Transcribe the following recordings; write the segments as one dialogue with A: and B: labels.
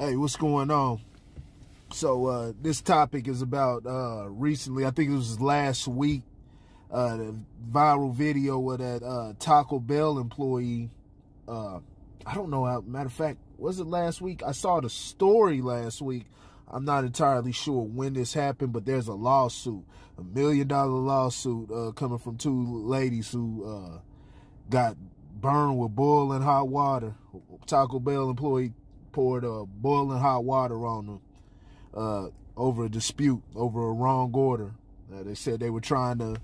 A: Hey, what's going on? So uh, this topic is about uh, recently. I think it was last week. Uh, the viral video of that uh, Taco Bell employee. Uh, I don't know. How, matter of fact, was it last week? I saw the story last week. I'm not entirely sure when this happened, but there's a lawsuit, a million dollar lawsuit uh, coming from two ladies who got burned with boiling hot water. Taco Bell employee poured uh, boiling hot water on them uh, over a dispute over a wrong order. Uh, they said they were trying to,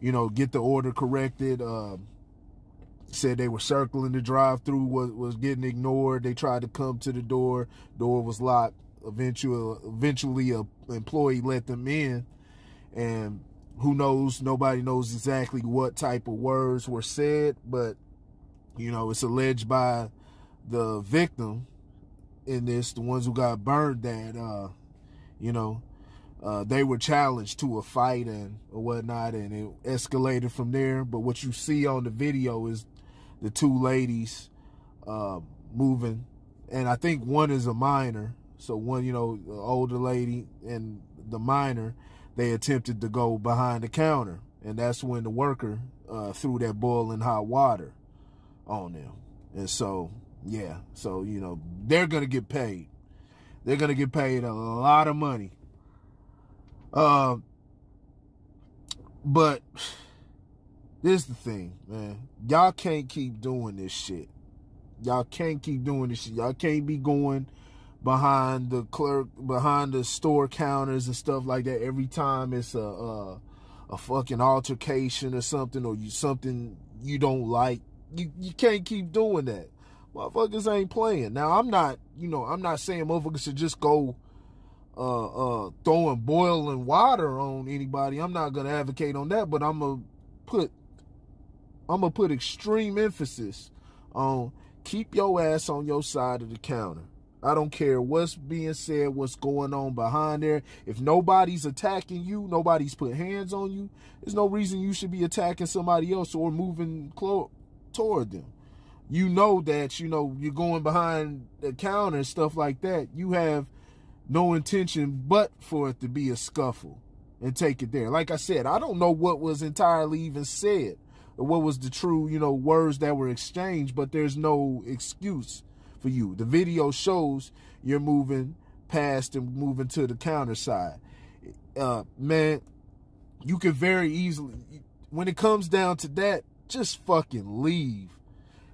A: you know, get the order corrected. Um, said they were circling the drive-through was was getting ignored. They tried to come to the door. Door was locked. Eventually, eventually, a employee let them in, and who knows? Nobody knows exactly what type of words were said, but you know, it's alleged by the victim in this, the ones who got burned, that uh, you know, uh, they were challenged to a fight and or whatnot, and it escalated from there. But what you see on the video is the two ladies uh, moving, and I think one is a minor. So one, you know, older lady and the minor, they attempted to go behind the counter, and that's when the worker uh, threw that boiling hot water on them, and so yeah, so you know they're gonna get paid. They're gonna get paid a lot of money. Uh, but this is the thing, man. Y'all can't keep doing this shit. Y'all can't keep doing this shit. Y'all can't be going behind the clerk, behind the store counters and stuff like that every time it's a a, a fucking altercation or something or you something you don't like. You you can't keep doing that motherfuckers ain't playing. Now I'm not, you know, I'm not saying motherfuckers should just go uh uh throwing boiling water on anybody. I'm not gonna advocate on that, but I'm gonna put I'm gonna put extreme emphasis on keep your ass on your side of the counter. I don't care what's being said, what's going on behind there. If nobody's attacking you, nobody's put hands on you, there's no reason you should be attacking somebody else or moving close toward them you know that you know you're going behind the counter and stuff like that you have no intention but for it to be a scuffle and take it there. Like i said i don't know what was entirely even said or what was the true you know words that were exchanged but there's no excuse for you. The video shows you're moving past and moving to the counter side. Uh man you could very easily when it comes down to that just fucking leave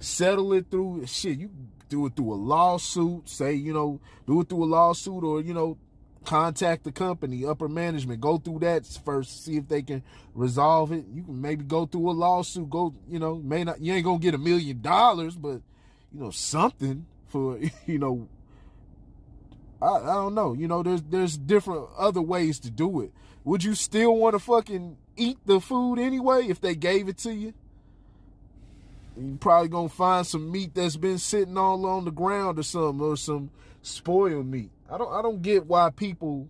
A: settle it through shit. You do it through a lawsuit. Say you know, do it through a lawsuit, or you know, contact the company, upper management. Go through that first, see if they can resolve it. You can maybe go through a lawsuit. Go, you know, may not. You ain't gonna get a million dollars, but you know something for you know. I, I don't know. You know, there's there's different other ways to do it. Would you still want to fucking eat the food anyway if they gave it to you? You probably gonna find some meat that's been sitting all on the ground or something, or some spoiled meat. I don't I don't get why people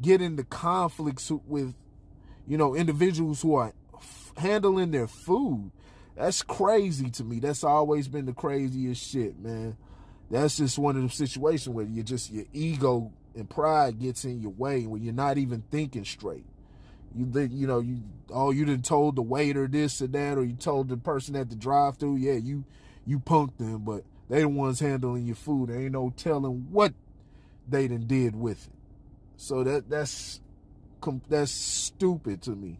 A: get into conflicts with, you know, individuals who are handling their food. That's crazy to me. That's always been the craziest shit, man. That's just one of the situations where you just your ego and pride gets in your way when you're not even thinking straight. You think you know you oh you didn't told the waiter this or that or you told the person at the drive through yeah you you punked them but they the ones handling your food. There ain't no telling what they done did with it. So that that's that's stupid to me.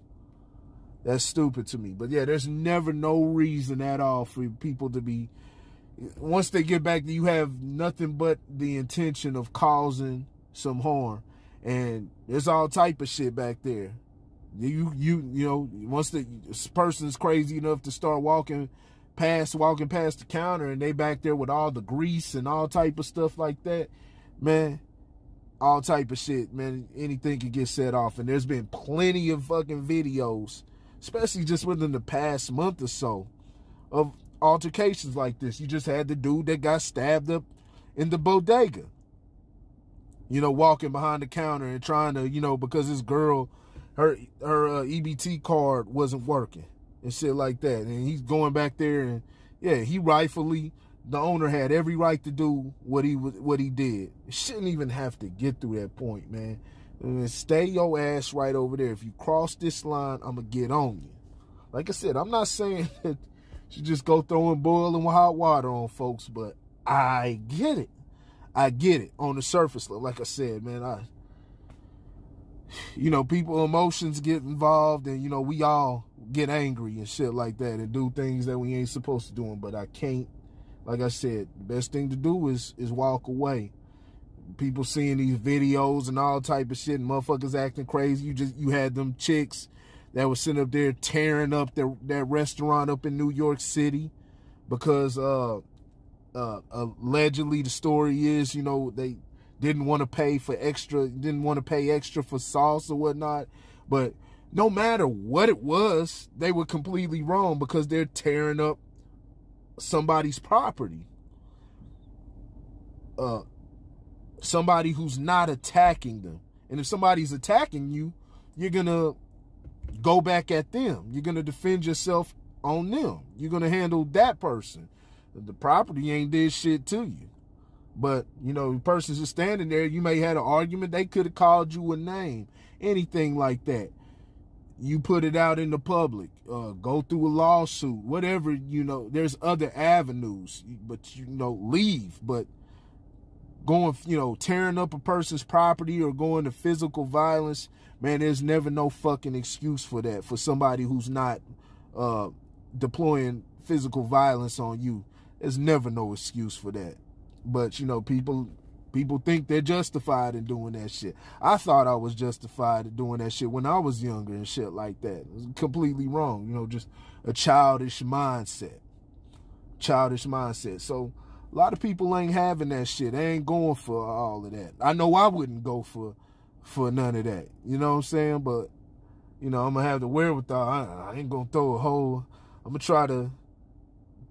A: That's stupid to me. But yeah, there's never no reason at all for people to be. Once they get back, you have nothing but the intention of causing some harm, and there's all type of shit back there. You you you know once the person's crazy enough to start walking past walking past the counter and they back there with all the grease and all type of stuff like that, man, all type of shit, man. Anything can get set off, and there's been plenty of fucking videos, especially just within the past month or so, of altercations like this. You just had the dude that got stabbed up in the bodega. You know, walking behind the counter and trying to, you know, because this girl her her uh, EBT card wasn't working and shit like that. And he's going back there and yeah, he rightfully the owner had every right to do what he what he did. Shouldn't even have to get through that point, man. Stay your ass right over there. If you cross this line, I'm gonna get on you. Like I said, I'm not saying that you just go throwing boiling hot water on folks, but I get it. I get it on the surface. Like I said, man, I you know, people emotions get involved and you know, we all get angry and shit like that and do things that we ain't supposed to do. But I can't like I said, the best thing to do is is walk away. People seeing these videos and all type of shit, and motherfuckers acting crazy. You just you had them chicks that was sitting up there tearing up their that restaurant up in New York City because uh uh allegedly the story is, you know, they didn't want to pay for extra, didn't want to pay extra for sauce or whatnot. But no matter what it was, they were completely wrong because they're tearing up somebody's property. Uh, somebody who's not attacking them. And if somebody's attacking you, you're going to go back at them. You're going to defend yourself on them. You're going to handle that person. The property ain't did shit to you. But, you know, the person's just standing there. You may have an argument. They could have called you a name. Anything like that you put it out in the public, uh, go through a lawsuit, whatever, you know, there's other avenues, but you know, leave. But going, you know, tearing up a person's property or going to physical violence, man, there's never no fucking excuse for that for somebody who's not uh, deploying physical violence on you. There's never no excuse for that. But, you know, people People think they're justified in doing that shit. I thought I was justified in doing that shit when I was younger and shit like that. It was completely wrong. You know, just a childish mindset. Childish mindset. So a lot of people ain't having that shit. They ain't going for all of that. I know I wouldn't go for for none of that. You know what I'm saying? But you know, I'm gonna have the wherewithal. I, I ain't gonna throw a whole. I'm gonna try to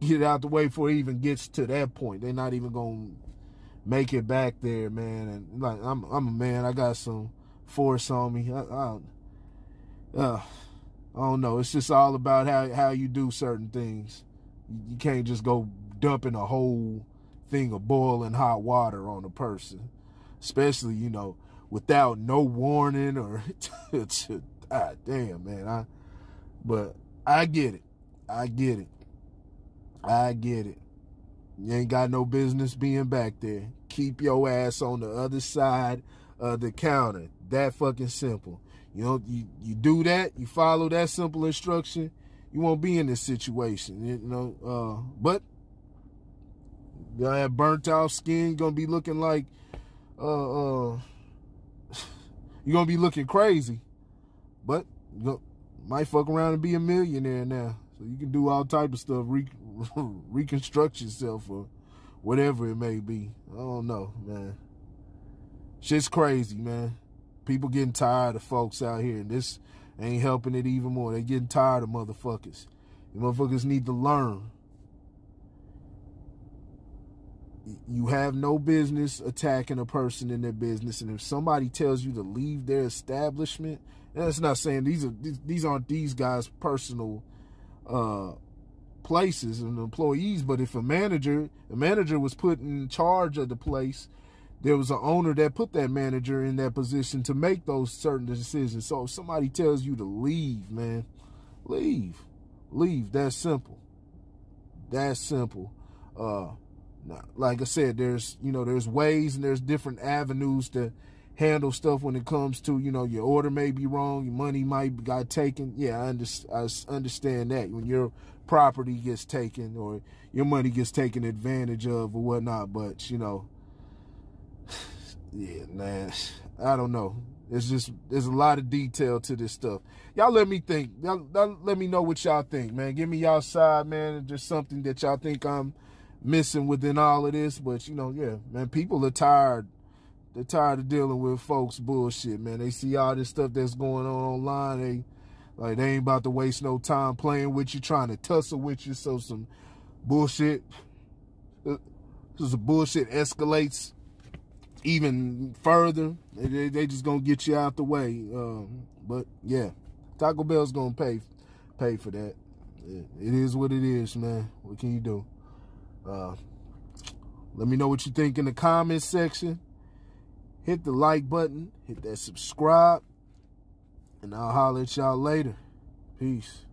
A: get out the way before it even gets to that point. They're not even gonna make it back there, man. And like I'm, I'm a man. I got some force on me. I, I, uh, I don't know. It's just all about how how you do certain things. You can't just go dumping a whole thing of boiling hot water on a person, especially you know without no warning or. God damn, man. I, but I get it. I get it. I get it. You ain't got no business being back there. Keep your ass on the other side of the counter. That fucking simple. You know, you, you do that, you follow that simple instruction, you won't be in this situation. You know, uh, but you have burnt out skin, gonna be looking like uh uh you're gonna be looking crazy. But you know, might fuck around and be a millionaire now. So you can do all type of stuff, reconstruct yourself or whatever it may be. I don't know, man. Shit's crazy, man. People getting tired of folks out here, and this ain't helping it even more. They getting tired of motherfuckers. The motherfuckers need to learn. You have no business attacking a person in their business, and if somebody tells you to leave their establishment, and that's not saying these are these, these aren't these guys' personal uh, places and employees, but if a manager, a manager was put in charge of the place, there was an owner that put that manager in that position to make those certain decisions. So if somebody tells you to leave, man, leave. Leave. That's simple. That's simple. Uh like I said, there's you know, there's ways and there's different avenues to handle stuff when it comes to you know your order may be wrong your money might got taken. Yeah I, under, I understand that. When your property gets taken or your money gets taken advantage of or whatnot but you know yeah man I don't know. It's just there's a lot of detail to this stuff. Y'all let me think. Y'all, let me know what y'all think man. Give me y'all side man just something that y'all think I'm missing within all of this but you know yeah man people are tired they're tired of dealing with folks bullshit, man. They see all this stuff that's going on online. They like they ain't about to waste no time playing with you, trying to tussle with you. So some bullshit, uh, some bullshit escalates even further. They, they just gonna get you out the way. Um, but yeah, Taco Bell's gonna pay pay for that. It is what it is, man. What can you do? Uh, Let me know what you think in the comments section. Hit the like button, hit that subscribe, and I'll holler at y'all later. Peace.